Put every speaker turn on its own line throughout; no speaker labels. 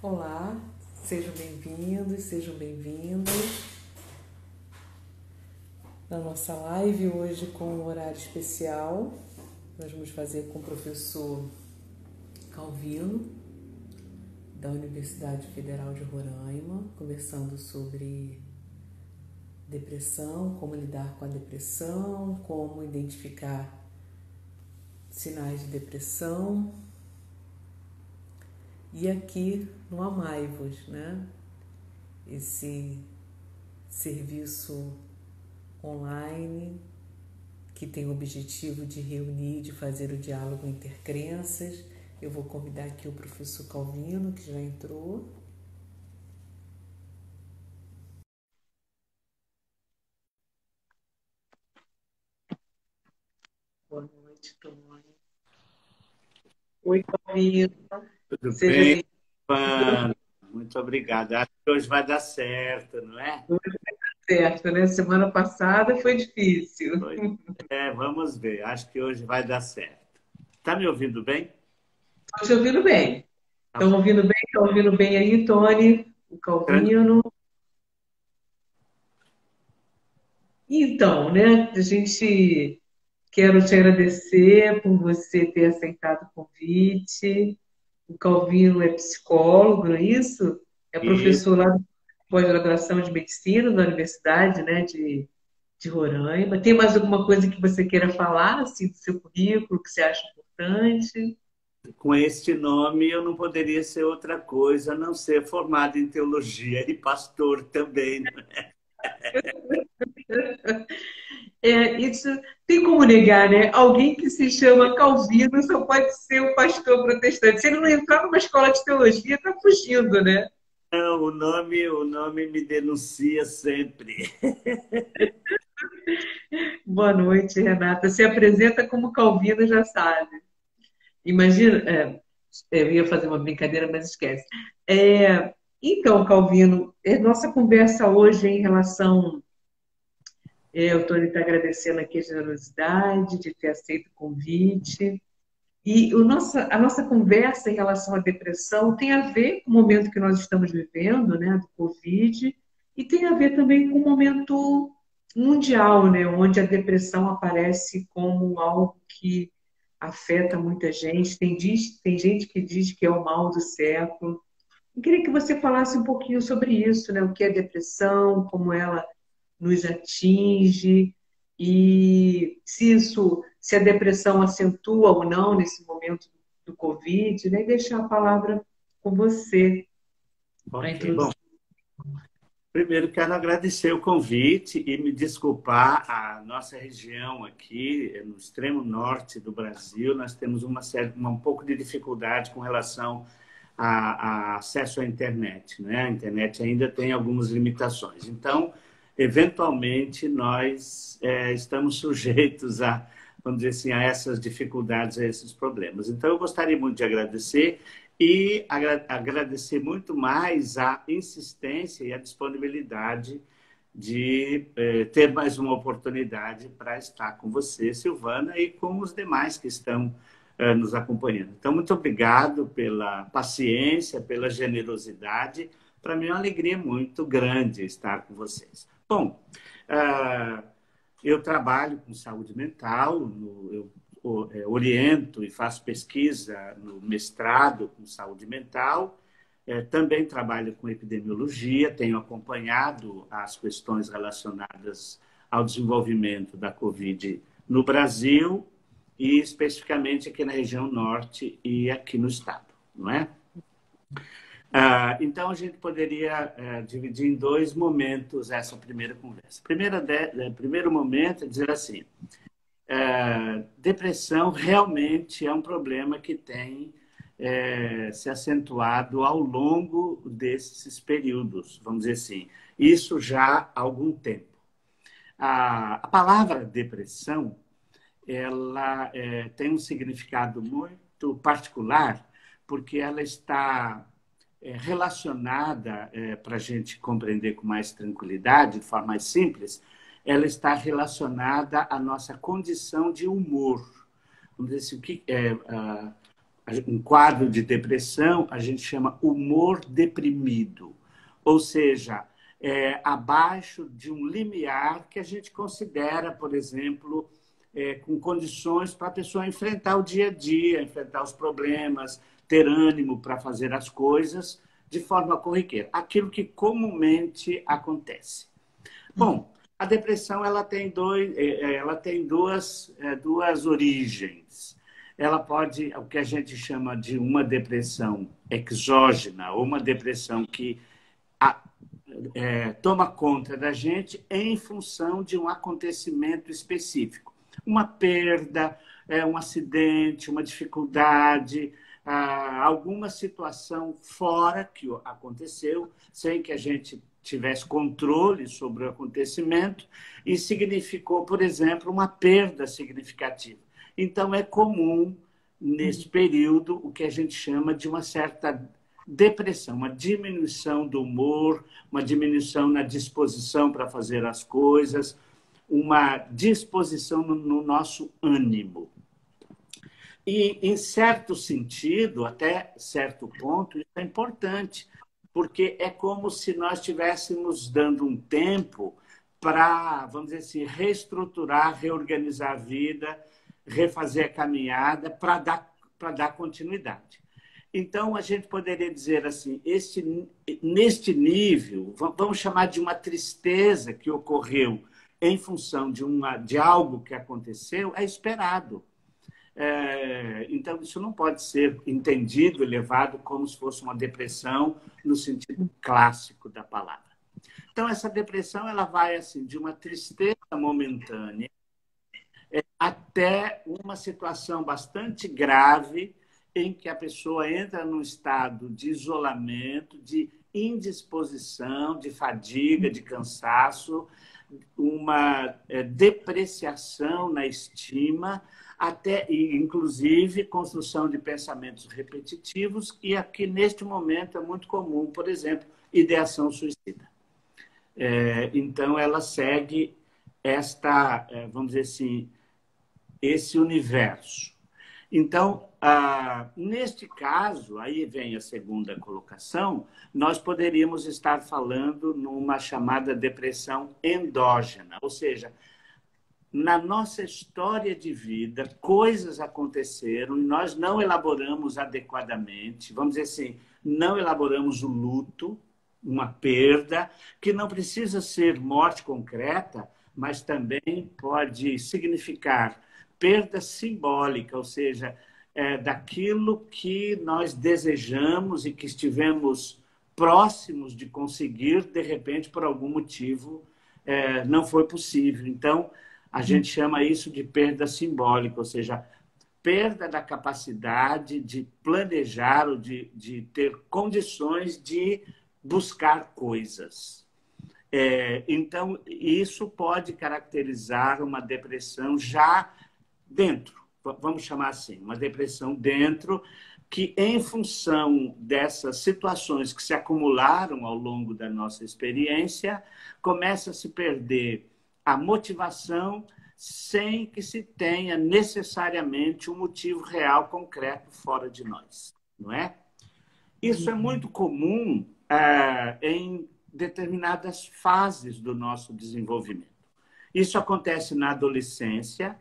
Olá, sejam bem-vindos, sejam bem-vindas na nossa live hoje com um horário especial. Nós vamos fazer com o professor Calvino, da Universidade Federal de Roraima, conversando sobre depressão, como lidar com a depressão, como identificar sinais de depressão. E aqui no Amai-vos, né? Esse serviço online que tem o objetivo de reunir, de fazer o diálogo intercrenças. Eu vou convidar aqui o professor Calvino, que já entrou. Boa noite, Tony. Oi, Calvino.
Tudo Seja bem, Muito obrigado. Acho que hoje vai dar certo, não é?
Hoje vai dar certo, né? Semana passada foi difícil. Foi.
É, vamos ver. Acho que hoje vai dar certo. Tá me ouvindo bem?
Estou te ouvindo bem. Estão tá ouvindo bem? Estão ouvindo bem aí, Tony? O Calvino? Então, né? A gente quero te agradecer por você ter aceitado o convite. O Calvino é psicólogo, não é isso? É professor lá do pós-graduação de medicina da Universidade né, de, de Roraima. Tem mais alguma coisa que você queira falar assim, do seu currículo, que você acha importante?
Com este nome, eu não poderia ser outra coisa a não ser formado em teologia e pastor também. Né?
É, isso tem como negar, né? Alguém que se chama Calvino só pode ser um pastor protestante. Se ele não entrar numa escola de teologia, está fugindo, né?
Não, o nome, o nome me denuncia sempre.
Boa noite, Renata. Se apresenta como Calvino, já sabe. Imagina, é, eu ia fazer uma brincadeira, mas esquece. É, então, Calvino, é, nossa conversa hoje em relação o Tony está agradecendo aqui a generosidade de ter aceito o convite. E o a nossa conversa em relação à depressão tem a ver com o momento que nós estamos vivendo, né, do Covid, e tem a ver também com o momento mundial, né, onde a depressão aparece como algo que afeta muita gente. Tem, diz, tem gente que diz que é o mal do século. Eu queria que você falasse um pouquinho sobre isso, né, o que é depressão, como ela nos atinge e se isso, se a depressão acentua ou não nesse momento do Covid, né? E deixar a palavra com você.
Okay, bom. Primeiro, quero agradecer o convite e me desculpar. A nossa região aqui, no extremo norte do Brasil, nós temos uma, certa, uma um pouco de dificuldade com relação a, a acesso à internet. Né? A internet ainda tem algumas limitações. Então, eventualmente nós é, estamos sujeitos a, vamos dizer assim, a essas dificuldades, a esses problemas. Então, eu gostaria muito de agradecer e agra agradecer muito mais a insistência e a disponibilidade de é, ter mais uma oportunidade para estar com você, Silvana, e com os demais que estão é, nos acompanhando. Então, muito obrigado pela paciência, pela generosidade. Para mim é uma alegria muito grande estar com vocês. Bom, uh, eu trabalho com saúde mental, no, eu é, oriento e faço pesquisa no mestrado com saúde mental. É, também trabalho com epidemiologia, tenho acompanhado as questões relacionadas ao desenvolvimento da Covid no Brasil e especificamente aqui na região norte e aqui no estado, não é? Ah, então, a gente poderia eh, dividir em dois momentos essa primeira conversa. Primeiro, de, eh, primeiro momento é dizer assim: eh, depressão realmente é um problema que tem se acentuado ao longo desses períodos, vamos dizer assim, isso já há algum tempo. A, a palavra depressão ela tem um significado muito particular porque ela está relacionada, é, para a gente compreender com mais tranquilidade, de forma mais simples, ela está relacionada à nossa condição de humor. Vamos dizer assim, o que, é, um quadro de depressão, a gente chama humor deprimido, ou seja, é, abaixo de um limiar que a gente considera, por exemplo, é, com condições para a pessoa enfrentar o dia a dia, enfrentar os problemas, ter ânimo para fazer as coisas de forma corriqueira, aquilo que comumente acontece. Bom, a depressão ela tem, dois, é, é, ela tem duas, é, duas origens. Ela pode, o que a gente chama de uma depressão exógena, ou uma depressão que a, é, toma conta da gente em função de um acontecimento específico. Uma perda, é, um acidente, uma dificuldade, ah, alguma situação fora que aconteceu, sem que a gente tivesse controle sobre o acontecimento e significou, por exemplo, uma perda significativa. Então, é comum, nesse período, o que a gente chama de uma certa depressão, uma diminuição do humor, uma diminuição na disposição para fazer as coisas, uma disposição no, no nosso ânimo. E, em certo sentido, até certo ponto, isso é importante, porque é como se nós estivéssemos dando um tempo para, vamos dizer assim, reestruturar, reorganizar a vida, refazer a caminhada para dar, para dar continuidade. Então, a gente poderia dizer assim: este, neste nível, vamos chamar de uma tristeza que ocorreu em função de, uma, de algo que aconteceu, é esperado. É, então, isso não pode ser entendido, levado como se fosse uma depressão no sentido clássico da palavra. Então, essa depressão ela vai assim de uma tristeza momentânea é, até uma situação bastante grave em que a pessoa entra num estado de isolamento, de indisposição, de fadiga, de cansaço, uma é, depreciação na estima, até inclusive construção de pensamentos repetitivos e aqui neste momento é muito comum, por exemplo, ideação suicida. É, então ela segue esta, é, vamos dizer assim, esse universo. Então, ah, neste caso, aí vem a segunda colocação, nós poderíamos estar falando numa chamada depressão endógena, ou seja, na nossa história de vida, coisas aconteceram e nós não elaboramos adequadamente, vamos dizer assim, não elaboramos o luto, uma perda, que não precisa ser morte concreta, mas também pode significar perda simbólica, ou seja, é, daquilo que nós desejamos e que estivemos próximos de conseguir, de repente, por algum motivo, é, não foi possível. Então, a gente chama isso de perda simbólica, ou seja, perda da capacidade de planejar ou de, de ter condições de buscar coisas. É, então, isso pode caracterizar uma depressão já dentro, vamos chamar assim, uma depressão dentro, que em função dessas situações que se acumularam ao longo da nossa experiência, começa a se perder a motivação sem que se tenha necessariamente um motivo real, concreto, fora de nós, não é? Isso é muito comum é, em determinadas fases do nosso desenvolvimento. Isso acontece na adolescência,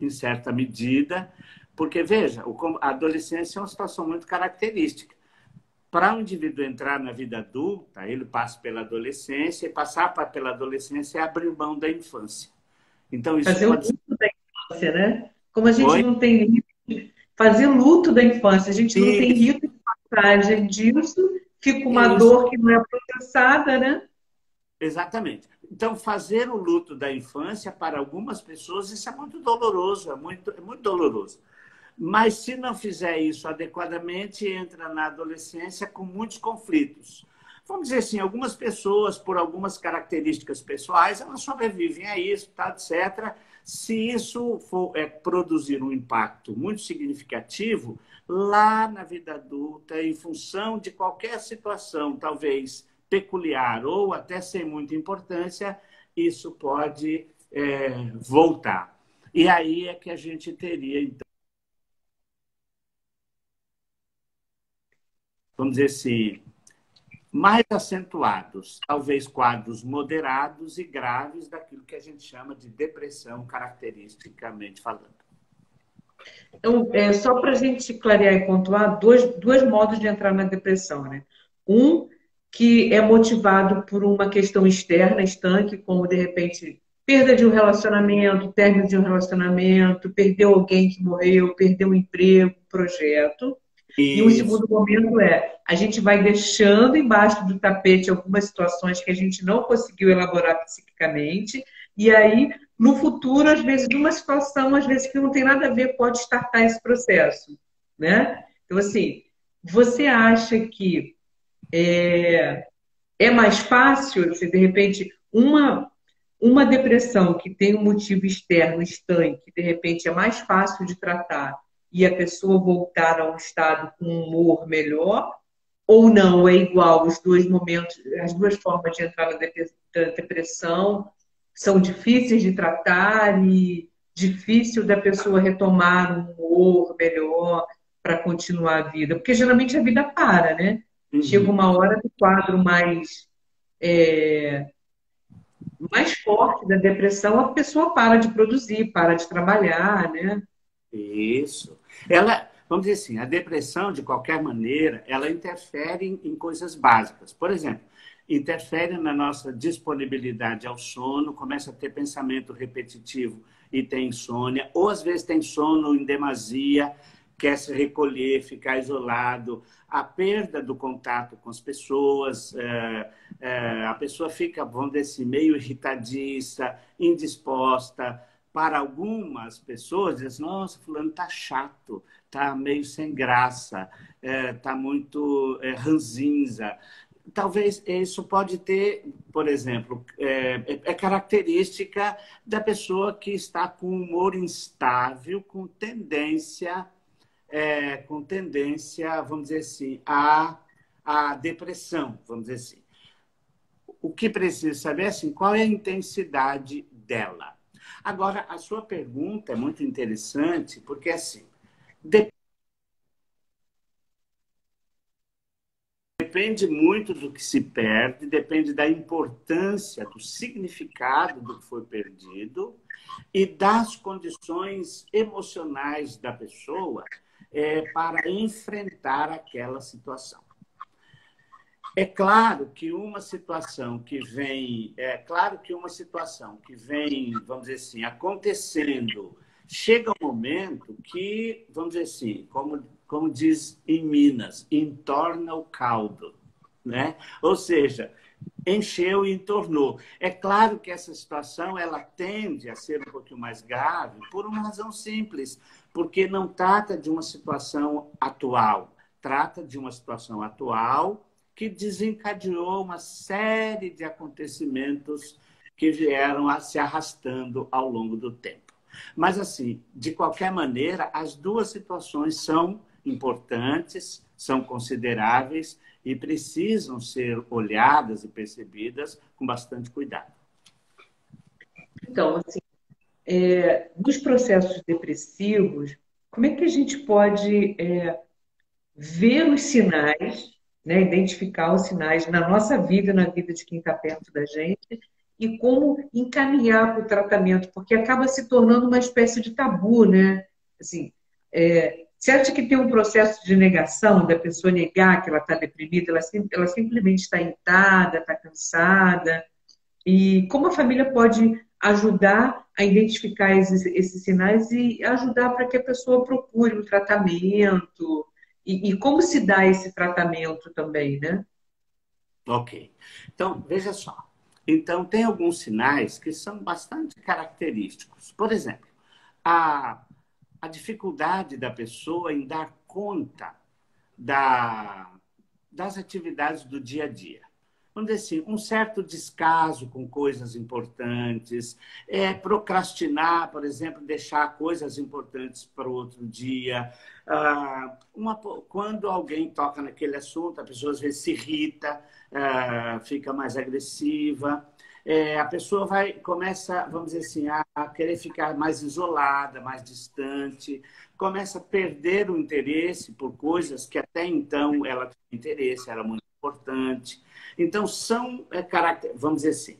em certa medida, porque, veja, a adolescência é uma situação muito característica para o indivíduo entrar na vida adulta, ele passa pela adolescência, e passar pela adolescência é abrir mão da infância.
Então, isso fazer pode... o luto da infância, né? Como a gente Oi? não tem fazer luto da infância, a gente não tem rito de passagem disso, fica uma isso. dor que não é processada, né?
Exatamente. Então, fazer o luto da infância, para algumas pessoas, isso é muito doloroso, é muito, é muito doloroso. Mas se não fizer isso adequadamente, entra na adolescência com muitos conflitos. Vamos dizer assim, algumas pessoas, por algumas características pessoais, elas sobrevivem a isso, tá, etc. Se isso for é, produzir um impacto muito significativo, lá na vida adulta, em função de qualquer situação, talvez peculiar ou até sem muita importância, isso pode é, voltar. E aí é que a gente teria, então, vamos dizer assim, mais acentuados, talvez quadros moderados e graves daquilo que a gente chama de depressão, caracteristicamente falando.
Então, é, só para a gente clarear e pontuar, dois, dois modos de entrar na depressão. Né? Um, que é motivado por uma questão externa, estanque, como de repente perda de um relacionamento, término de um relacionamento, perdeu alguém que morreu, perdeu um emprego, projeto. Isso. E um segundo momento é a gente vai deixando embaixo do tapete algumas situações que a gente não conseguiu elaborar psiquicamente, e aí, no futuro, às vezes, numa situação, às vezes, que não tem nada a ver, pode startar esse processo. Né? Então, assim, você acha que é, é mais fácil, se de repente, uma, uma depressão que tem um motivo externo, estanque, de repente é mais fácil de tratar e a pessoa voltar a um estado com um humor melhor, ou não, é igual, os dois momentos, as duas formas de entrar na depressão são difíceis de tratar e difícil da pessoa retomar um humor melhor para continuar a vida, porque geralmente a vida para, né? Uhum. Chega uma hora do quadro mais é, mais forte da depressão, a pessoa para de produzir, para de trabalhar, né?
Isso. Ela, vamos dizer assim, a depressão, de qualquer maneira, ela interfere em, em coisas básicas. Por exemplo, interfere na nossa disponibilidade ao sono, começa a ter pensamento repetitivo e tem insônia, ou às vezes tem sono em demasia, quer se recolher, ficar isolado, a perda do contato com as pessoas, é, é, a pessoa fica, vamos dizer assim, meio irritadiça, indisposta. Para algumas pessoas, diz, nossa, fulano tá chato, tá meio sem graça, é, tá muito é, ranzinza. Talvez isso pode ter, por exemplo, é, é, característica da pessoa que está com humor instável, com tendência é, com tendência, vamos dizer assim, à, à depressão, vamos dizer assim. O que precisa saber é assim, qual é a intensidade dela. Agora, a sua pergunta é muito interessante, porque assim, depende muito do que se perde, depende da importância, do significado do que foi perdido e das condições emocionais da pessoa é, para enfrentar aquela situação. É claro que uma situação que vem, é claro que uma situação que vem, vamos dizer assim, acontecendo, chega um momento que, vamos dizer assim, como, como diz em Minas, entorna o caldo, né? Ou seja, encheu e entornou. É claro que essa situação ela tende a ser um pouquinho mais grave por uma razão simples porque não trata de uma situação atual, trata de uma situação atual que desencadeou uma série de acontecimentos que vieram a se arrastando ao longo do tempo. Mas, assim, de qualquer maneira, as duas situações são importantes, são consideráveis e precisam ser olhadas e percebidas com bastante cuidado.
Então, assim, é, processos depressivos, como é que a gente pode é, ver os sinais, né, identificar os sinais na nossa vida, na vida de quem está perto da gente, e como encaminhar para o tratamento, porque acaba se tornando uma espécie de tabu, né? Assim, é, você acha que tem um processo de negação da pessoa negar que ela está deprimida, ela, ela simplesmente está irritada, está cansada? E como a família pode ajudar a identificar esses, esses sinais e ajudar para que a pessoa procure um tratamento e, e, como se dá esse tratamento também, né?
Ok. Então, veja só. Então, tem alguns sinais que são bastante característicos. Por exemplo, a, a dificuldade da pessoa em dar conta da, das atividades do dia a dia vamos dizer assim, um certo descaso com coisas importantes, é, procrastinar, por exemplo, deixar coisas importantes para o outro dia. Ah, uma, quando alguém toca naquele assunto, a pessoa às vezes se irrita, ah, fica mais agressiva. é, a pessoa vai começa, vamos dizer assim, a, a, querer ficar mais isolada, mais distante, começa a perder o interesse por coisas que até então ela tinha interesse, era muito importante. Então são é, vamos dizer assim,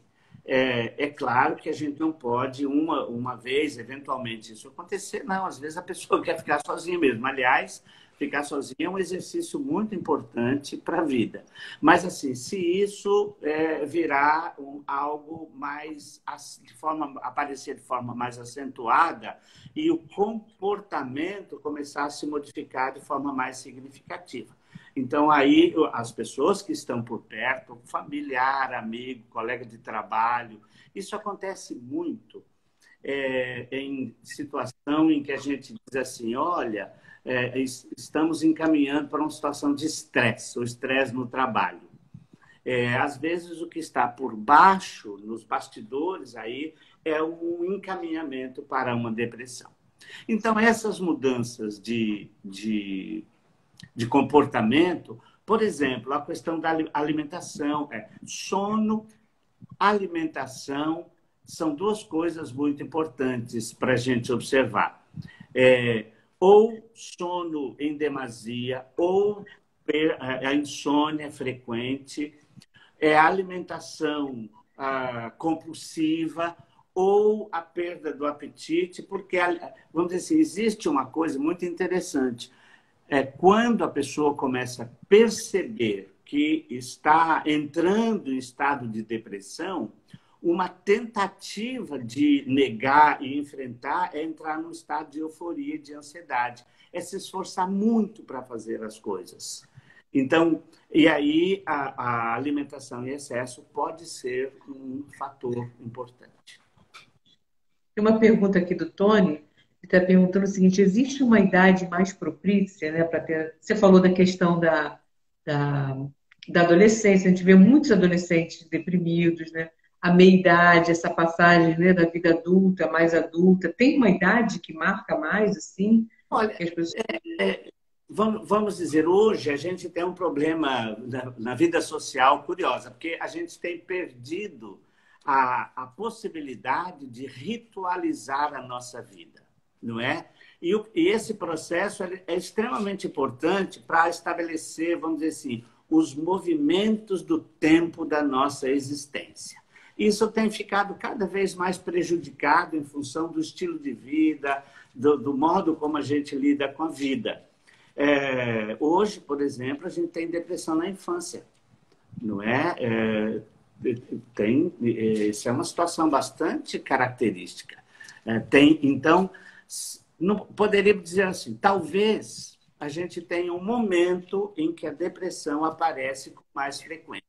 é, é, claro que a gente não pode, uma, uma vez, eventualmente, isso acontecer. Não, às vezes a pessoa quer ficar sozinha mesmo. Aliás, ficar sozinha é um exercício muito importante para a vida. Mas, assim, se isso é, virar um, algo mais, de forma, aparecer de forma mais acentuada e o comportamento começar a se modificar de forma mais significativa. Então, aí, as pessoas que estão por perto, familiar, amigo, colega de trabalho, isso acontece muito é, em situação em que a gente diz assim: olha, é, estamos encaminhando para uma situação de estresse, ou estresse no trabalho. É, às vezes, o que está por baixo, nos bastidores, aí, é um encaminhamento para uma depressão. Então, essas mudanças de, de de comportamento, por exemplo, a questão da alimentação, é sono, alimentação são duas coisas muito importantes para a gente observar. É, ou sono em demasia, ou a insônia frequente, é a alimentação ah, compulsiva ou a perda do apetite, porque, vamos dizer assim, existe uma coisa muito interessante é quando a pessoa começa a perceber que está entrando em estado de depressão, uma tentativa de negar e enfrentar é entrar num estado de euforia de ansiedade. É se esforçar muito para fazer as coisas. Então, e aí a, a, alimentação em excesso pode ser um fator importante.
Tem uma pergunta aqui do Tony está perguntando o seguinte: existe uma idade mais propícia, né, para ter? Você falou da questão da, da, da, adolescência. A gente vê muitos adolescentes deprimidos, né? A meia idade, essa passagem, né, da vida adulta, mais adulta. Tem uma idade que marca mais, assim?
Olha, pessoas... é, é, vamos, vamos dizer, hoje a gente tem um problema na, na vida social curiosa, porque a gente tem perdido a, a possibilidade de ritualizar a nossa vida não é? E, o, e esse processo é extremamente importante para estabelecer, vamos dizer assim, os movimentos do tempo da nossa existência. Isso tem ficado cada vez mais prejudicado em função do estilo de vida, do, do modo como a gente lida com a vida. É, hoje, por exemplo, a gente tem depressão na infância, não é? é tem, isso é uma situação bastante característica. É, tem, então, não, poderíamos dizer assim, talvez a gente tenha um momento em que a depressão aparece com mais frequência.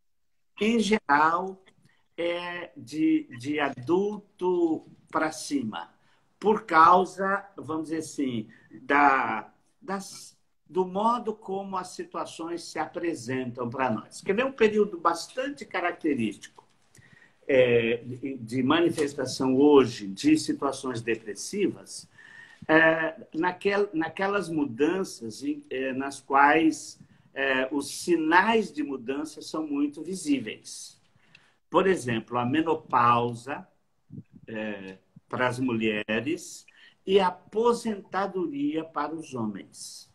Em geral, é de, de adulto para cima, por causa, vamos dizer assim, da, das, do modo como as situações se apresentam para nós. Quer ver um período bastante característico é, de manifestação hoje de situações depressivas? É, naquel, naquelas mudanças é, nas quais é, os sinais de mudança são muito visíveis. Por exemplo, a menopausa é, para as mulheres e a aposentadoria para os homens.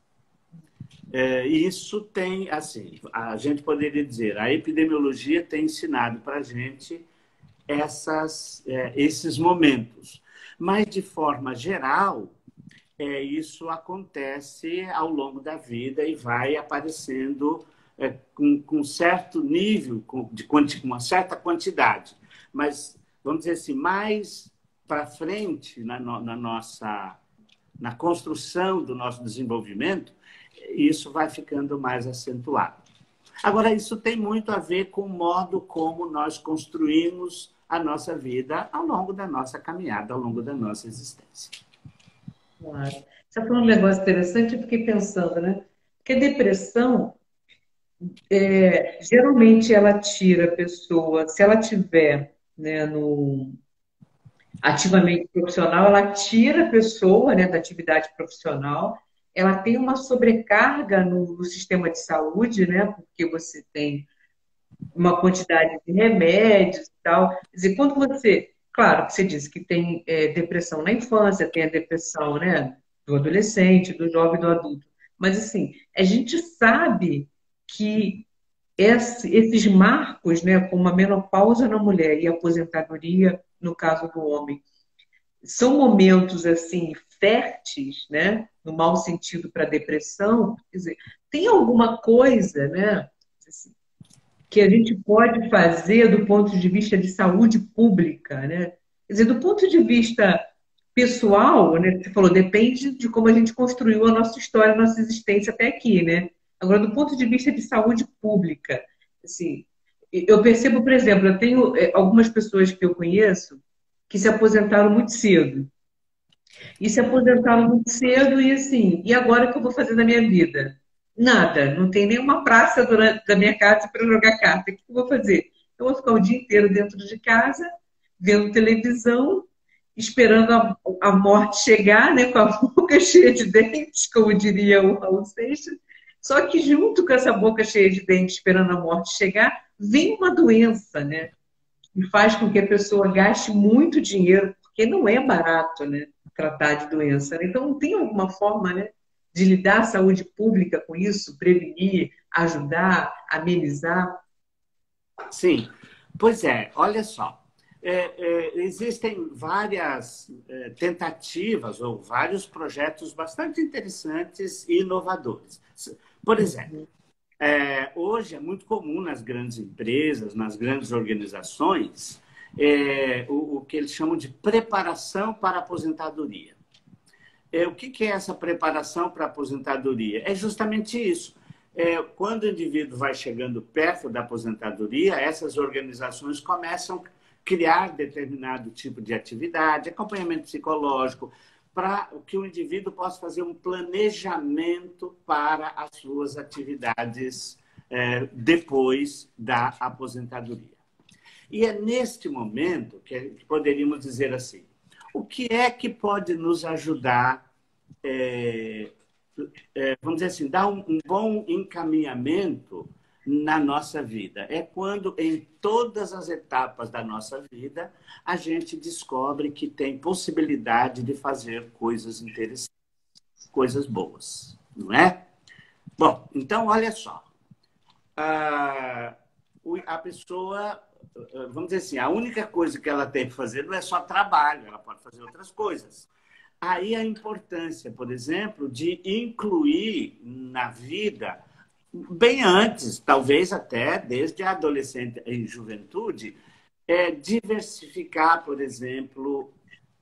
É, isso tem, assim, a gente poderia dizer, a epidemiologia tem ensinado para a gente essas, é, esses momentos. Mas, de forma geral, é, isso acontece ao longo da vida e vai aparecendo é, com, com certo nível, com, de com uma certa quantidade. Mas, vamos dizer assim, mais para frente na, na nossa na construção do nosso desenvolvimento, isso vai ficando mais acentuado. Agora, isso tem muito a ver com o modo como nós construímos a nossa vida ao longo da nossa caminhada, ao longo da nossa existência.
Claro. Você falou um negócio interessante, eu fiquei pensando, né? Porque depressão, é, geralmente ela tira a pessoa, se ela tiver né, no, ativamente profissional, ela tira a pessoa né, da atividade profissional, ela tem uma sobrecarga no, no sistema de saúde, né? Porque você tem uma quantidade de remédios e tal. Quer dizer, quando você, claro, você disse que tem é, depressão na infância, tem a depressão, né, do adolescente, do jovem, do adulto. Mas assim, a gente sabe que esses marcos, né, como a menopausa na mulher e a aposentadoria no caso do homem, são momentos assim férteis, né, no mau sentido para depressão. Quer dizer, tem alguma coisa, né, assim, que a gente pode fazer do ponto de vista de saúde pública, né? Quer dizer, do ponto de vista pessoal, né? Você falou, depende de como a gente construiu a nossa história, a nossa existência até aqui, né? Agora, do ponto de vista de saúde pública, assim, eu percebo, por exemplo, eu tenho é, algumas pessoas que eu conheço que se aposentaram muito cedo. E se aposentaram muito cedo e assim, e agora o que eu vou fazer na minha vida? Nada, não tem nenhuma praça durante, da minha casa para jogar carta. O que eu vou fazer? Eu vou ficar o dia inteiro dentro de casa, vendo televisão, esperando a, a morte chegar, né, com a boca cheia de dentes, como diria o Raul Seixas. Só que junto com essa boca cheia de dentes, esperando a morte chegar, vem uma doença, né? E faz com que a pessoa gaste muito dinheiro, porque não é barato, né? Tratar de doença. Né? Então, não tem alguma forma, né? De lidar a saúde pública com isso, prevenir, ajudar, amenizar?
Sim. Pois é, olha só é, é, existem várias é, tentativas ou vários projetos bastante interessantes e inovadores. Por exemplo, é, hoje é muito comum nas grandes empresas, nas grandes organizações, é, o, o, que eles chamam de preparação para a aposentadoria. É, o que, que é essa preparação para a aposentadoria? É justamente isso. quando o indivíduo vai chegando perto da aposentadoria, essas organizações começam criar determinado tipo de atividade, acompanhamento psicológico, para que o indivíduo possa fazer um planejamento para as suas atividades é, depois da aposentadoria. E é neste momento que poderíamos dizer assim: o que é que pode nos ajudar, é, é, vamos dizer assim, dar um, um bom encaminhamento na nossa vida. É quando, em todas as etapas da nossa vida, a gente descobre que tem possibilidade de fazer coisas interessantes, coisas boas, não é? Bom, então, olha só. A, a pessoa, vamos dizer assim, a única coisa que ela tem que fazer não é só trabalho, ela pode fazer outras coisas. Aí a importância, por exemplo, de incluir na vida bem antes, talvez até desde a adolescente e juventude, é diversificar, por exemplo,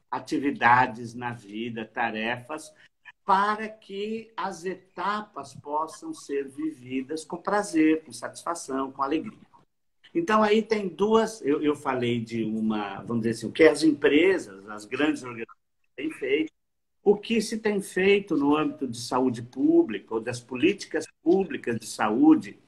atividades na vida, tarefas, para que as etapas possam ser vividas com prazer, com satisfação, com alegria. Então, aí tem duas. Eu, eu falei de uma, vamos dizer assim, o que as empresas, as grandes organizações têm feito, o que se tem feito no âmbito de saúde pública ou das políticas públicas de saúde.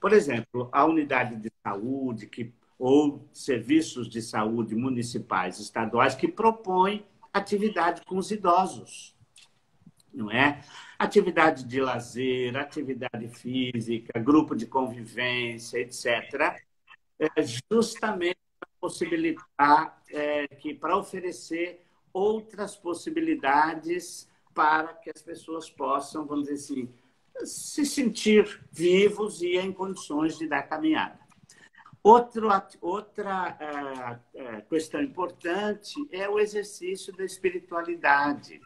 Por exemplo, a unidade de saúde que, ou serviços de saúde municipais, estaduais, que propõem atividade com os idosos, não é? Atividade de lazer, atividade física, grupo de convivência, etc., é justamente para possibilitar é, que, para oferecer outras possibilidades para que as pessoas possam, vamos dizer assim, se sentir vivos e em condições de dar caminhada. Outro, outra uh, questão importante é o exercício da espiritualidade.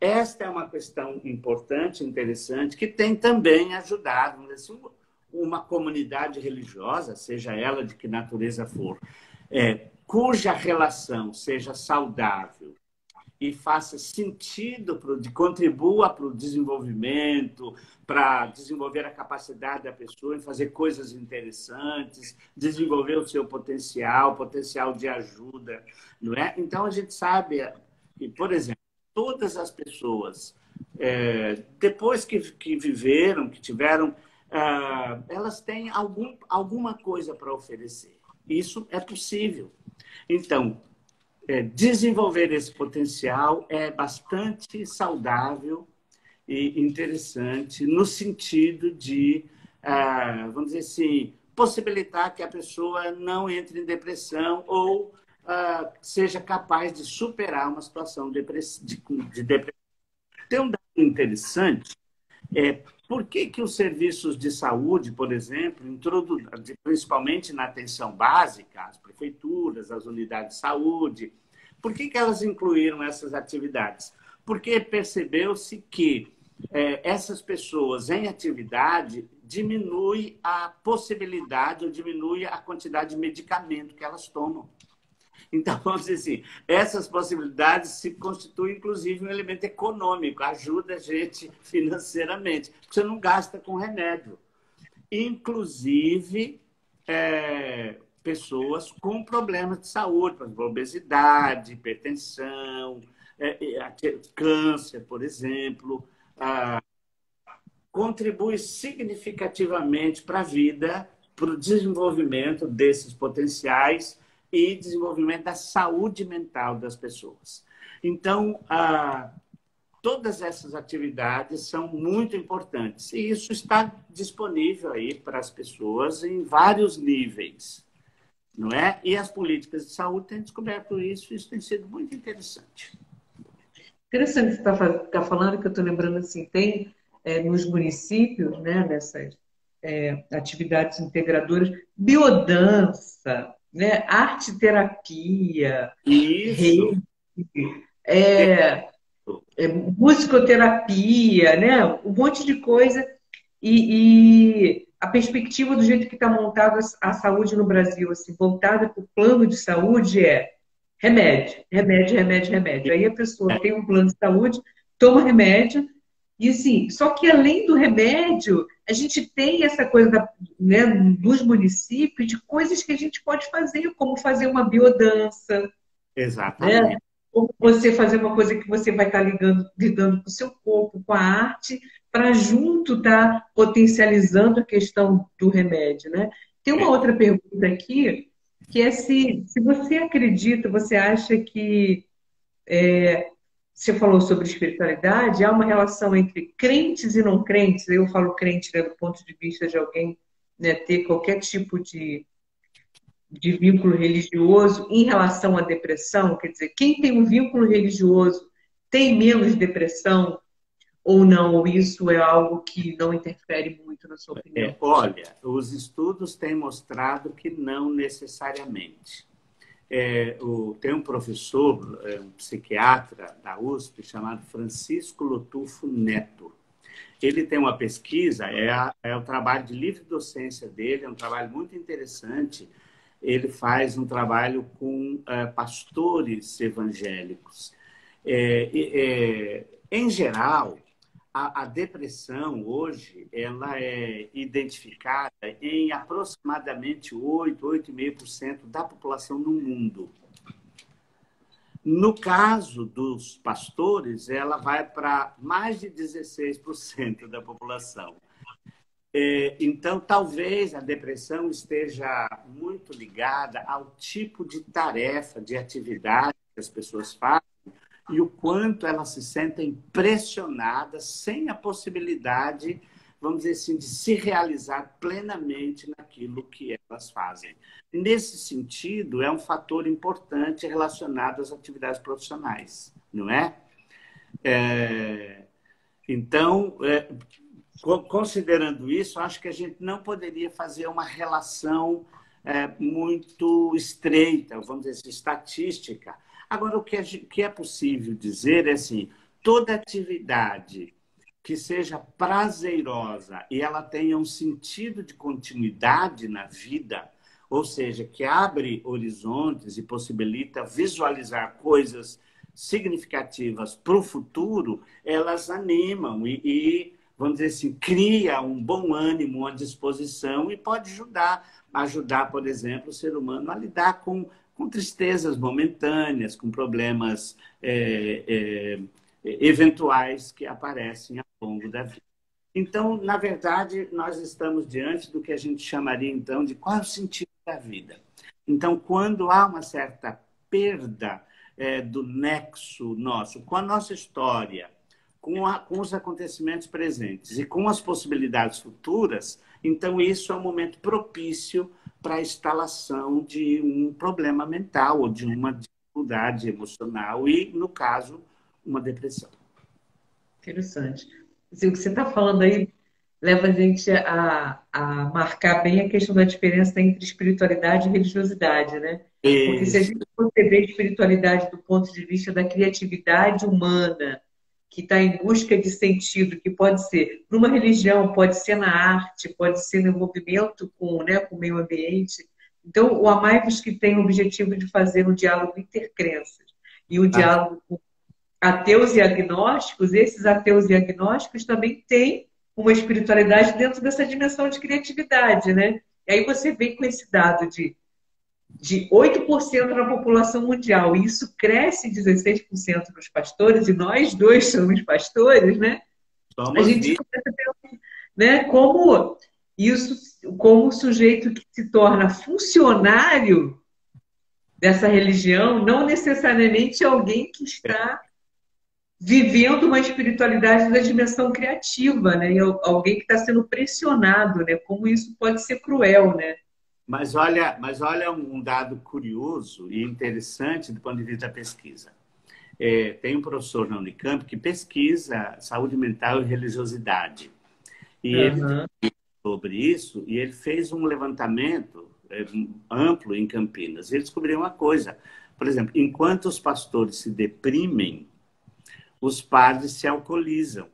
Esta é uma questão importante, interessante, que tem também ajudado assim, uma comunidade religiosa, seja ela de que natureza for, é, cuja relação seja saudável e faça sentido, pro, contribua para o desenvolvimento, para desenvolver a capacidade da pessoa em fazer coisas interessantes, desenvolver o seu potencial, potencial de ajuda, não é? Então a gente sabe, que, por exemplo, todas as pessoas é, depois que, que viveram, que tiveram, ah, elas têm algum, alguma coisa para oferecer. Isso é possível. Então, é, desenvolver esse potencial é bastante saudável e interessante no sentido de, ah, vamos dizer assim, possibilitar que a pessoa não entre em depressão ou uh, seja capaz de superar uma situação de depressão. Tem um dado interessante, é, por que, que os serviços de saúde, por exemplo, principalmente na atenção básica, as prefeituras, as unidades de saúde, por que, que elas incluíram essas atividades? Porque percebeu-se que é, essas pessoas em atividade diminui a possibilidade ou diminui a quantidade de medicamento que elas tomam. Então, vamos dizer assim, essas possibilidades se constituem, inclusive, um elemento econômico, ajuda a gente financeiramente. Você não gasta com remédio. Inclusive, é, pessoas com problemas de saúde, por exemplo, obesidade, hipertensão, é, é, câncer, por exemplo, ah, contribui significativamente para a vida, para o desenvolvimento desses potenciais e desenvolvimento da saúde mental das pessoas. Então, ah, todas essas atividades são muito importantes e isso está disponível aí para as pessoas em vários níveis, não é? E as políticas de saúde têm descoberto isso, e isso tem sido muito interessante.
Interessante você estar tá, tá falando que eu estou lembrando assim, tem é, nos municípios, né, nessas é, atividades integradoras, biodança, né? arte terapia,
Isso.
é, é, musicoterapia, né? um monte de coisa. E, e a perspectiva do jeito que está montada a saúde no Brasil, assim, voltada para o plano de saúde, é remédio, remédio, remédio, remédio. Aí a pessoa tem um plano de saúde, toma remédio, e assim, só que além do remédio, a gente tem essa coisa da, né, dos municípios de coisas que a gente pode fazer, como fazer uma biodança.
Exatamente. Né?
Como você fazer uma coisa que você vai estar ligando, lidando com o seu corpo, com a arte, para junto estar tá potencializando a questão do remédio, né? Tem uma é. outra pergunta aqui, que é se, se você acredita, você acha que é, você falou sobre espiritualidade, há uma relação entre crentes e não crentes. Eu falo crente né, do ponto de vista de alguém né, ter qualquer tipo de, de vínculo religioso em relação à depressão. Quer dizer, quem tem um vínculo religioso tem menos depressão ou não? Ou isso é algo que não interfere muito na sua opinião?
É, olha, os estudos têm mostrado que não necessariamente. É, o, tem um professor, é, um psiquiatra da USP, chamado Francisco Lotufo Neto. Ele tem uma pesquisa, é, a, é o trabalho de livre docência dele, é um trabalho muito interessante. Ele faz um trabalho com é, pastores evangélicos. É, é, em geral, a, a, depressão hoje ela é identificada em aproximadamente 8, 8,5% da população no mundo. No caso dos pastores, ela vai para mais de 16% da população. É, então, talvez a depressão esteja muito ligada ao tipo de tarefa, de atividade que as pessoas fazem e o quanto elas se sentem pressionadas sem a possibilidade, vamos dizer assim, de se realizar plenamente naquilo que elas fazem. Nesse sentido, é um fator importante relacionado às atividades profissionais, não é? é então, é, considerando isso, acho que a gente não poderia fazer uma relação é, muito estreita, vamos dizer assim, estatística, Agora, o que é, que é possível dizer é assim: toda atividade que seja prazerosa e ela tenha um sentido de continuidade na vida, ou seja, que abre horizontes e possibilita visualizar coisas significativas para o futuro, elas animam e, e, vamos dizer assim, cria um bom ânimo, uma disposição e pode ajudar, ajudar, por exemplo, o ser humano a lidar com com tristezas momentâneas, com problemas é, é, eventuais que aparecem ao longo da vida. Então, na verdade, nós estamos diante do que a gente chamaria, então, de qual é o sentido da vida. Então, quando há uma certa perda é, do nexo nosso com a nossa história, com, a, com, os acontecimentos presentes e com as possibilidades futuras, Então, isso é um momento propício para a instalação de um problema mental ou de uma dificuldade emocional e, no caso, uma depressão.
Interessante. o que você está falando aí leva a gente a, a marcar bem a questão da diferença entre espiritualidade e religiosidade, né? Isso. Porque se a gente conceber espiritualidade do ponto de vista da criatividade humana, que está em busca de sentido, que pode ser numa religião, pode ser na arte, pode ser no envolvimento com, né, com o meio ambiente. Então, o Amai-vos que tem o objetivo de fazer um diálogo intercrenças e o um ah. diálogo com ateus e agnósticos, esses ateus e agnósticos também têm uma espiritualidade dentro dessa dimensão de criatividade, né? E aí você vem com esse dado de, de 8% da população mundial, e isso cresce 16% nos pastores, e nós dois somos pastores, né? Vamos a gente começa a ver, né, como isso, como o sujeito que se torna funcionário dessa religião, não necessariamente alguém que está vivendo uma espiritualidade da dimensão criativa, né? E alguém que está sendo pressionado, né? Como isso pode ser cruel, né?
Mas olha, mas olha um dado curioso e interessante do ponto de vista da pesquisa. É, tem um professor na Unicamp que pesquisa saúde mental e religiosidade. E uhum. ele sobre isso e ele fez um levantamento é, amplo em Campinas. Ele descobriu uma coisa. Por exemplo, enquanto os pastores se deprimem os padres se alcoolizam.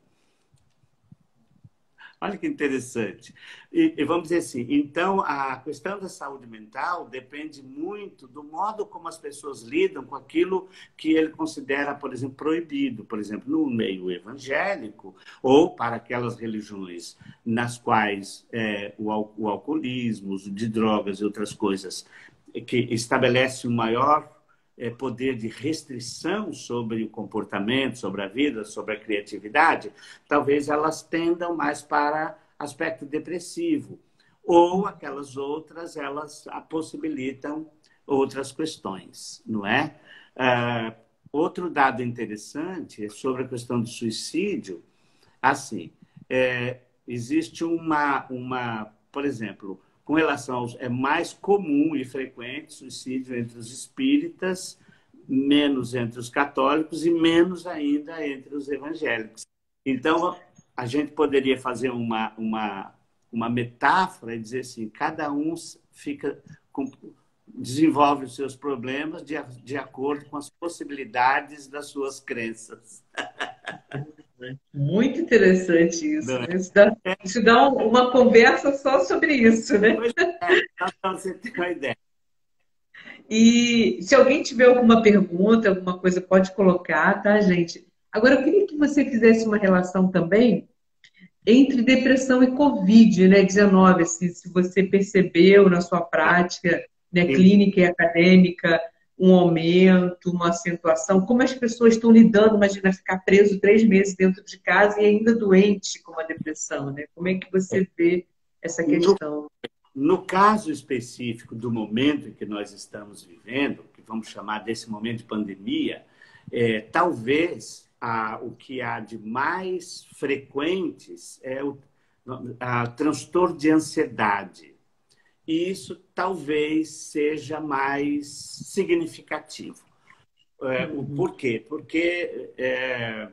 Olha que interessante. E, e, vamos dizer assim, então a questão da saúde mental depende muito do modo como as pessoas lidam com aquilo que ele considera, por exemplo, proibido, por exemplo, no meio evangélico ou para aquelas religiões nas quais é, o, o alcoolismo, uso de drogas e outras coisas que estabelece um maior é, poder de restrição sobre o comportamento, sobre a vida, sobre a criatividade, talvez elas tendam mais para aspecto depressivo. Ou aquelas outras, elas possibilitam outras questões, não é? Uh, outro dado interessante é sobre a questão do suicídio. Assim, é, existe uma, uma, por exemplo, com relação aos. É mais comum e frequente suicídio entre os espíritas, menos entre os católicos e menos ainda entre os evangélicos. Então, a gente poderia fazer uma, uma, uma metáfora e dizer assim: cada um fica com, desenvolve os seus problemas de, de acordo com as possibilidades das suas crenças.
Muito interessante isso. Né? Isso, dá, isso dá uma conversa só sobre isso, né?
É, para você ter uma ideia.
E se alguém tiver alguma pergunta, alguma coisa, pode colocar, tá, gente? Agora, eu queria que você fizesse uma relação também entre depressão e Covid, né, 19, assim, se você percebeu na sua prática, né, clínica e acadêmica, um aumento, uma acentuação? Como as pessoas estão lidando, imagina, ficar preso três meses dentro de casa e ainda doente com a depressão, né? Como é que você vê essa questão?
No, no caso específico do momento em que nós estamos vivendo, que vamos chamar desse momento de pandemia, é, talvez a, o que há de mais frequentes é o a, transtorno de ansiedade isso talvez seja mais significativo. É, uhum. Por quê? Porque é,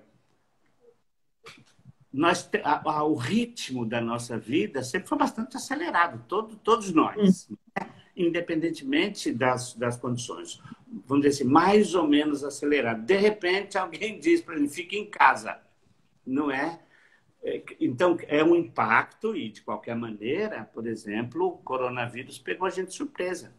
nós, a, a, o ritmo da nossa vida sempre foi bastante acelerado, todo, todos nós, uhum. né? independentemente das, das condições. Vamos dizer assim, mais ou menos acelerado. De repente, alguém diz para mim, fique em casa. Não é? É, então, é um impacto, e de qualquer maneira, por exemplo, o coronavírus pegou a gente de surpresa.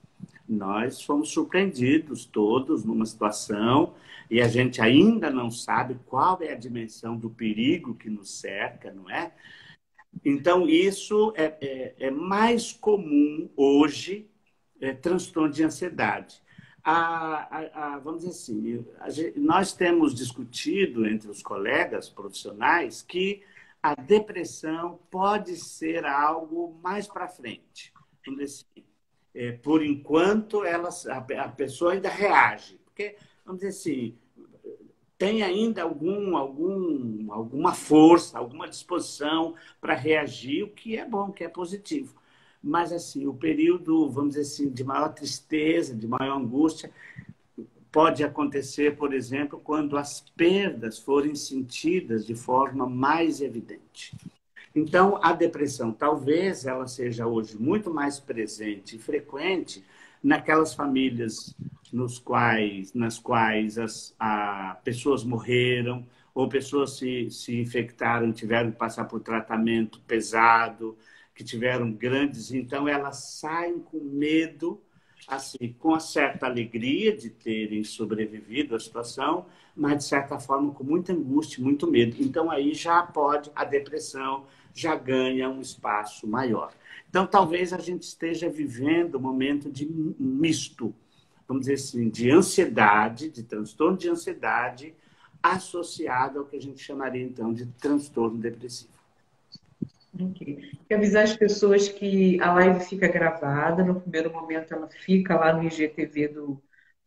Nós fomos surpreendidos todos numa situação e a gente ainda não sabe qual é a dimensão do perigo que nos cerca, não é? Então, isso é, é, é mais comum hoje, é, transtorno de ansiedade. A, a, a, vamos dizer assim, gente, nós temos discutido entre os colegas profissionais que a depressão pode ser algo mais para frente. Vamos dizer assim, é, por enquanto, ela, a, pessoa ainda reage. Porque, vamos dizer assim, tem ainda algum, algum, alguma força, alguma disposição para reagir, o que é bom, o que é positivo. Mas, assim, o período, vamos dizer assim, de maior tristeza, de maior angústia, pode acontecer, por exemplo, quando as perdas forem sentidas de forma mais evidente. Então, a depressão, talvez ela seja hoje muito mais presente e frequente naquelas famílias nos quais, nas quais as a, pessoas morreram ou pessoas se, se infectaram, tiveram que passar por tratamento pesado, que tiveram grandes. Então, elas saem com medo, assim, com uma certa alegria de terem sobrevivido à situação, mas, de certa forma, com muita angústia, muito medo. Então, aí já pode a depressão, já ganha um espaço maior. Então, talvez a gente esteja vivendo um momento de misto, vamos dizer assim, de ansiedade, de transtorno de ansiedade, associado ao que a gente chamaria, então, de transtorno depressivo.
Okay. Quero avisar as pessoas que a live fica gravada. No primeiro momento, ela fica lá no IGTV do,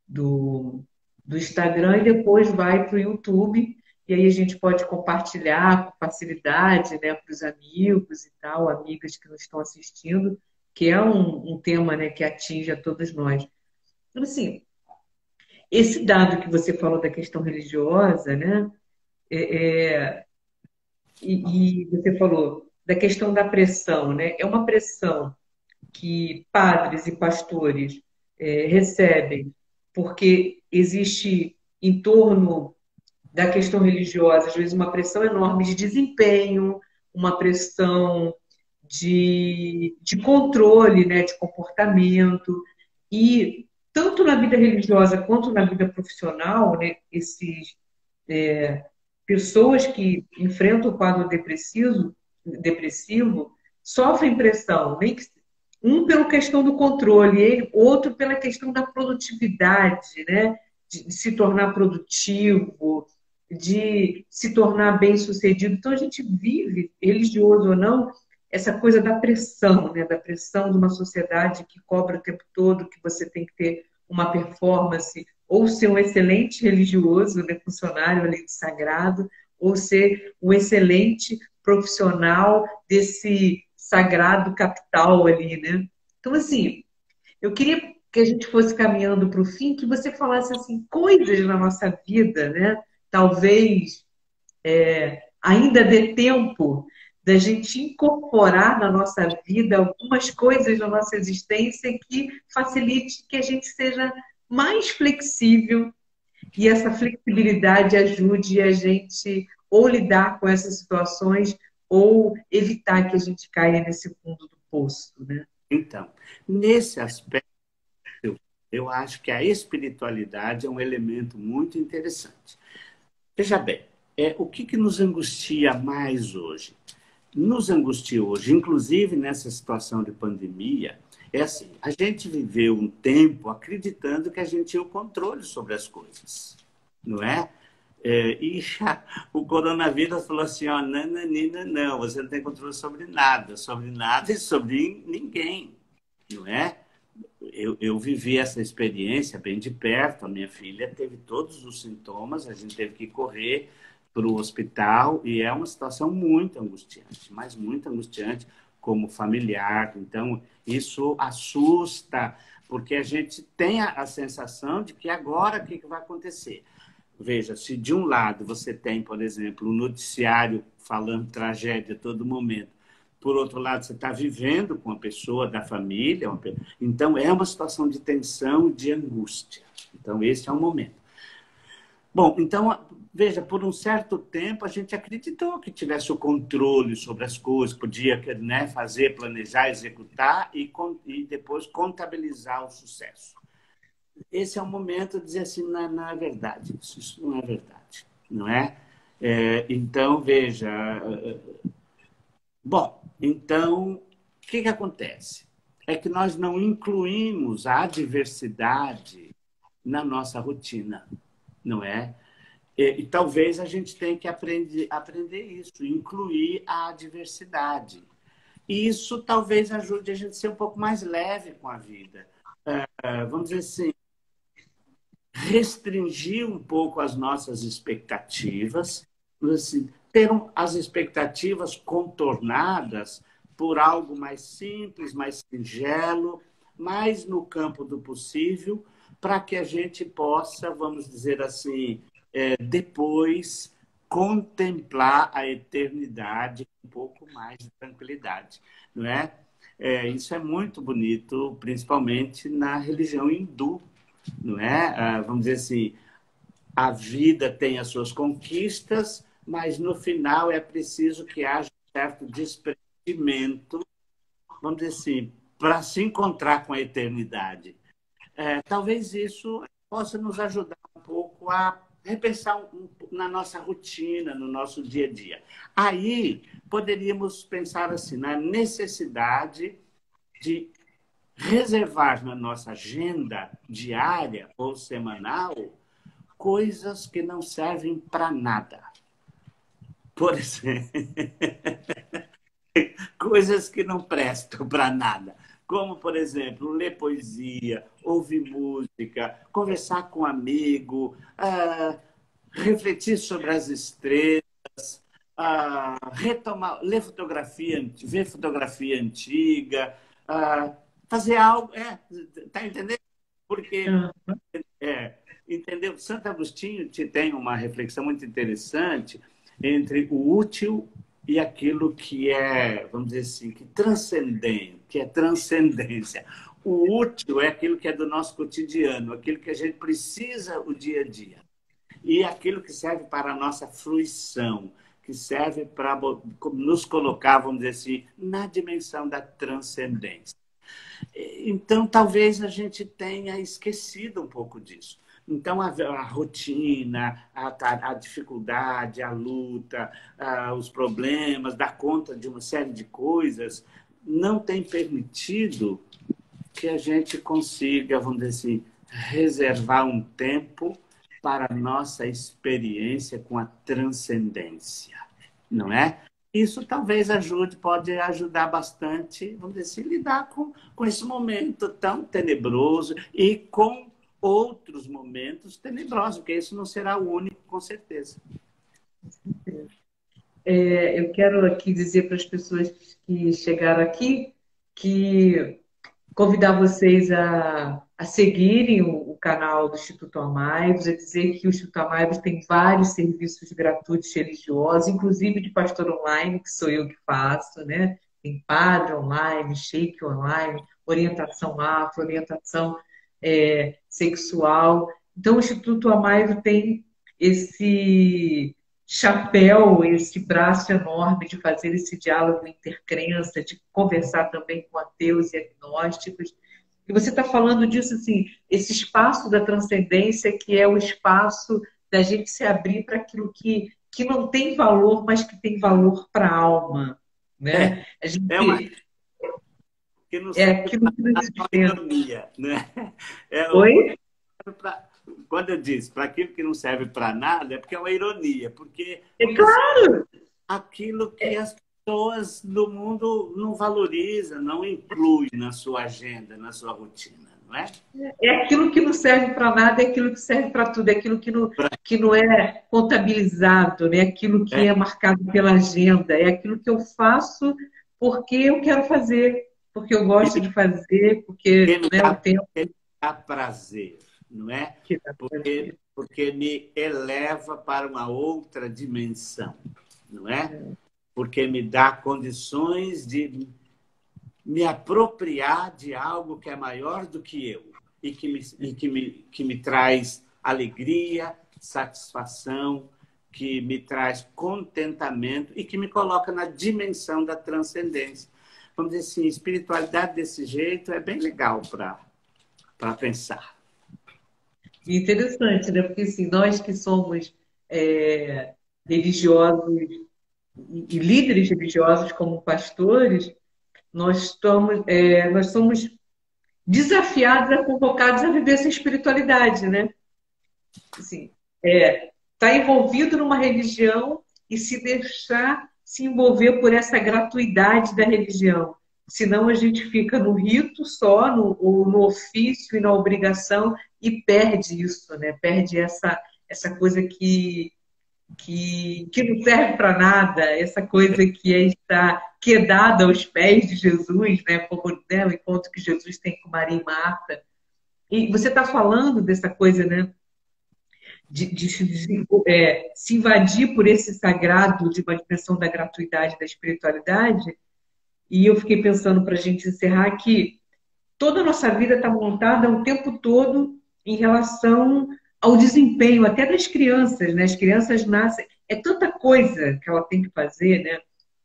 do, do Instagram e depois vai para o YouTube e aí a gente pode compartilhar com facilidade né, para os amigos e tal, amigas que nos estão assistindo, que é um, um tema né, que atinge a todos nós. Então, assim, esse dado que você falou da questão religiosa, né? É, é, e, e, você falou da questão da pressão, né? É uma pressão que padres e pastores é, recebem porque existe em torno da questão religiosa, às vezes uma pressão enorme de desempenho, uma pressão de, de controle, né, de comportamento, e tanto na vida religiosa quanto na vida profissional, né, esses é, pessoas que enfrentam o quadro depressivo, depressivo sofrem pressão, nem que, um pela questão do controle, outro pela questão da produtividade, né, de, se tornar produtivo, de se tornar bem sucedido. Então a gente vive, religioso ou não, essa coisa da pressão, né? da pressão de uma sociedade que cobra o tempo todo que você tem que ter uma performance, ou ser um excelente religioso, né? funcionário ali do sagrado, ou ser um excelente profissional desse sagrado capital ali, né? Então, assim, eu queria que a gente fosse caminhando para o fim, que você falasse assim coisas na nossa vida, né? talvez é, ainda dê tempo da gente incorporar na nossa vida algumas coisas na nossa existência que facilite que a gente seja mais flexível e essa flexibilidade ajude a gente ou lidar com essas situações ou evitar que a gente caia nesse fundo do poço, né?
Então, nesse aspecto, eu, acho que a espiritualidade é um elemento muito interessante. Veja bem, é, o que, que nos angustia mais hoje? Nos angustia hoje, inclusive nessa situação de pandemia, é assim: a gente viveu um tempo acreditando que a gente tinha o controle sobre as coisas, não é? é e já, o coronavírus falou assim: ó, não, não, você não tem controle sobre nada, sobre nada e sobre ninguém, não é? eu, eu vivi essa experiência bem de perto. A minha filha teve todos os sintomas, a gente teve que correr para o hospital e é uma situação muito angustiante, mas muito angustiante como familiar. Então, isso assusta, porque a gente tem a, a sensação de que agora o que, que vai acontecer? Veja, se de um lado você tem, por exemplo, um noticiário falando tragédia a todo momento, por outro lado, você está vivendo com a pessoa da família. Então, é uma situação de tensão, de angústia. Então, esse é o momento. Bom, então, veja, por um certo tempo a gente acreditou que tivesse o controle sobre as coisas, podia né, fazer, planejar, executar e, e depois contabilizar o sucesso. Esse é o momento de dizer assim, não, não é verdade, isso, isso não é verdade, não é? é então, veja, bom, então, o que, que acontece? É que nós não incluímos a diversidade na nossa rotina, não é? E, e, talvez a gente tenha que aprender, aprender isso, incluir a diversidade. E isso talvez ajude a gente a ser um pouco mais leve com a vida. É, vamos dizer assim, restringir um pouco as nossas expectativas, assim, ter as expectativas contornadas por algo mais simples, mais singelo, mais no campo do possível, para que a gente possa, vamos dizer assim, é, depois contemplar a eternidade com um pouco mais de tranquilidade, não é? é? Isso é muito bonito, principalmente na religião hindu, não é? Ah, vamos dizer assim, a vida tem as suas conquistas, mas no final é preciso que haja um certo desprendimento, vamos dizer assim, para se encontrar com a eternidade. É, talvez isso possa nos ajudar um pouco a repensar na nossa rotina, no nosso dia a dia. Aí poderíamos pensar assim na necessidade de reservar na nossa agenda diária ou semanal coisas que não servem para nada. Por exemplo, coisas que não prestam para nada. Como, por exemplo, ler poesia, ouvir música, conversar com um amigo, uh, refletir sobre as estrelas, uh, retomar, ler fotografia, ver fotografia antiga, uh, fazer algo. É, tá entendendo? Porque é, entendeu? Santo Agostinho tem uma reflexão muito interessante entre o útil e aquilo que é, vamos dizer assim, que transcendente, que é transcendência. O útil é aquilo que é do nosso cotidiano, aquilo que a gente precisa o dia a dia. E aquilo que serve para a nossa fruição, que serve para nos colocar, vamos dizer assim, na dimensão da transcendência. Então, talvez a gente tenha esquecido um pouco disso. Então, a, a rotina, a, a, dificuldade, a luta, a, os problemas, dar conta de uma série de coisas, não tem permitido que a gente consiga, vamos dizer assim, reservar um tempo para a nossa experiência com a transcendência, não é? Isso talvez ajude, pode ajudar bastante, vamos dizer assim, lidar com, com esse momento tão tenebroso e com outros momentos tenebrosos, porque isso não será o único, com certeza.
É, eu quero aqui dizer para as pessoas que chegaram aqui que convidar vocês a, a seguirem o, o, canal do Instituto Amaivos, a dizer que o Instituto Amaivos tem vários serviços gratuitos religiosos, inclusive de pastor online, que sou eu que faço, né? Tem padre online, sheik online, orientação afro, orientação é, sexual. Então, o Instituto Amaivo tem esse chapéu, esse braço enorme de fazer esse diálogo intercrença, de conversar também com ateus e agnósticos. E você está falando disso, assim, esse espaço da transcendência, que é o espaço da gente se abrir para aquilo que, que não tem valor, mas que tem valor para a alma. Né?
É, a gente, é uma, que não é aquilo que nos né? É Oi? Pra, quando eu disse para aquilo que não serve para nada, é porque é uma ironia, porque
é claro
aquilo que é. as pessoas do mundo não valorizam, não inclui na sua agenda, na sua rotina. Não é?
é aquilo que não serve para nada, é aquilo que serve para tudo, é aquilo que não, que não é contabilizado, né? aquilo que é. é marcado pela agenda, é aquilo que eu faço porque eu quero fazer porque eu gosto de fazer, porque
né, dá, o tempo. dá prazer, não é? Porque, porque me eleva para uma outra dimensão, não é? é? Porque me dá condições de me apropriar de algo que é maior do que eu e que me, e que me, que me traz alegria, satisfação, que me traz contentamento e que me coloca na dimensão da transcendência vamos dizer assim, espiritualidade desse jeito é bem legal para pensar.
Interessante, né? Porque assim, nós que somos é, religiosos e, líderes religiosos como pastores, nós, estamos, é, nós somos desafiados, a convocados a viver essa espiritualidade, né? Assim, é, tá envolvido numa religião e se deixar se envolver por essa gratuidade da religião. Senão a gente fica no rito só, no, no ofício e na obrigação e perde isso, né? Perde essa, essa coisa que, que, que não serve para nada, essa coisa que é estar quedada aos pés de Jesus, né? Como né, o encontro que Jesus tem com Maria e Marta. E você está falando dessa coisa, né? De, de, de é, se invadir por esse sagrado de uma dimensão da gratuidade, da espiritualidade, e eu fiquei pensando para a gente encerrar que toda a nossa vida está montada o tempo todo em relação ao desempenho, até das crianças, né? As crianças nascem, é tanta coisa que ela tem que fazer, né?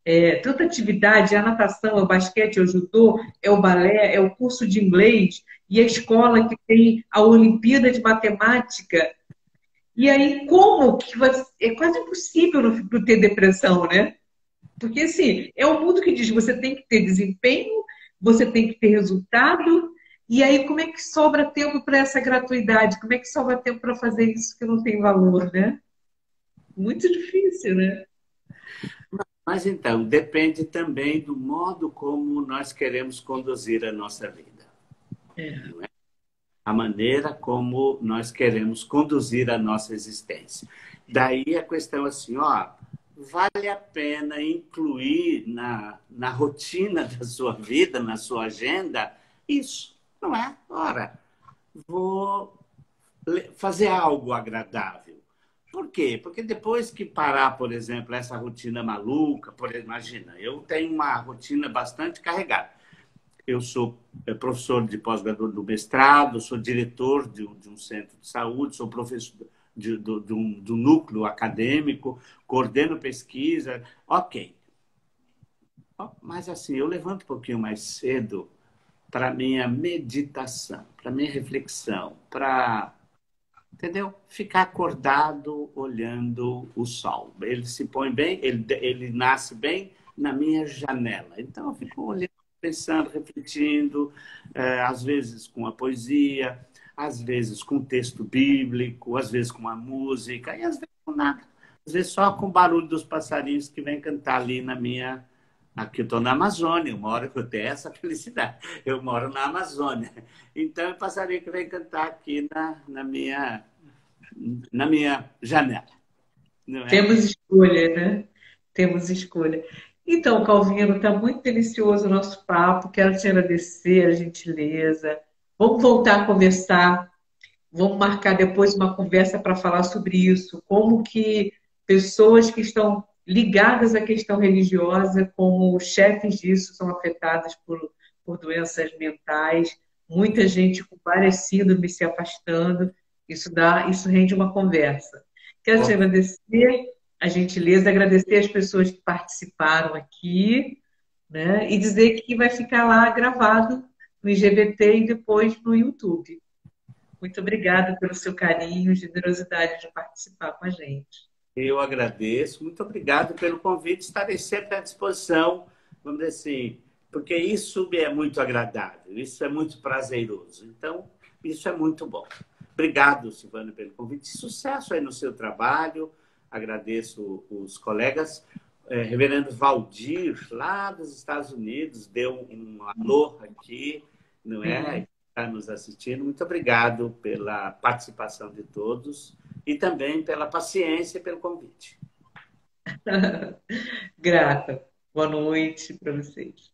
É, tanta atividade, é a natação, é o basquete, é o judô, é o balé, é o curso de inglês, e a escola que tem a Olimpíada de Matemática. E aí, como que. É quase impossível não ter depressão, né? Porque, assim, é um mundo que diz você tem que ter desempenho, você tem que ter resultado, e aí como é que sobra tempo para essa gratuidade? Como é que sobra tempo para fazer isso que não tem valor, né? Muito difícil, né?
Mas então, depende também do modo como nós queremos conduzir a nossa vida. É. É? A maneira como nós queremos conduzir a nossa existência. Daí a questão assim, ó, vale a pena incluir na, na rotina da sua vida, na sua agenda, isso, não é? Ora, vou fazer algo agradável. Por quê? Porque depois que parar, por exemplo, essa rotina maluca, por, imagina, eu tenho uma rotina bastante carregada. Eu sou eh, professor de pós-graduação do mestrado, sou diretor de um, de um centro de saúde, sou professor de, do, do, do núcleo acadêmico, coordeno pesquisa, ok. Mas assim, eu levanto um pouquinho mais cedo para minha meditação, para minha reflexão, para entendeu? Ficar acordado olhando o sol. Ele se põe bem, ele, ele nasce bem na minha janela. Então eu fico olhando, pensando, refletindo, é, às vezes com a poesia, às vezes com texto bíblico, às vezes com uma música, e às vezes com nada. Às vezes só com o barulho dos passarinhos que vem cantar ali na minha. Aqui eu estou na Amazônia, uma hora que eu tenho essa felicidade. Eu moro na Amazônia. Então, é passarinho que vem cantar aqui na, na, minha, na minha janela.
É? Temos escolha, né? Temos escolha. Então, Calvino, está muito delicioso o nosso papo. Quero te agradecer a gentileza Vamos voltar a conversar, vamos marcar depois uma conversa para falar sobre isso, como que pessoas que estão ligadas à questão religiosa, como chefes disso, são afetadas por, por doenças mentais, muita gente com várias síndromes se afastando, isso dá, isso rende uma conversa. Quero te agradecer a gentileza, agradecer as pessoas que participaram aqui, né? E dizer que vai ficar lá gravado no IGBT e depois no YouTube. Muito obrigada pelo seu carinho generosidade de participar com a gente.
Eu agradeço. Muito obrigado pelo convite. Estarei sempre à disposição, vamos dizer assim, porque isso é muito agradável, isso é muito prazeroso. Então, isso é muito bom. Obrigado, Silvana, pelo convite. Sucesso aí no seu trabalho. Agradeço os colegas é, reverendo Valdir, lá dos Estados Unidos, deu um alô aqui, não é? Uhum. Está nos assistindo. Muito obrigado pela participação de todos e também pela paciência e pelo convite.
Grata. Boa noite para vocês.